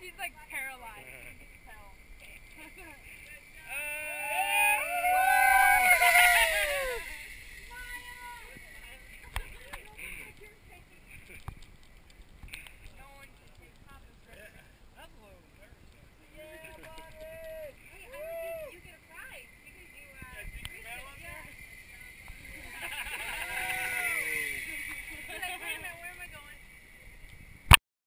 she's like paralyzed.